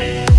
Yeah.